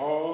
Amen.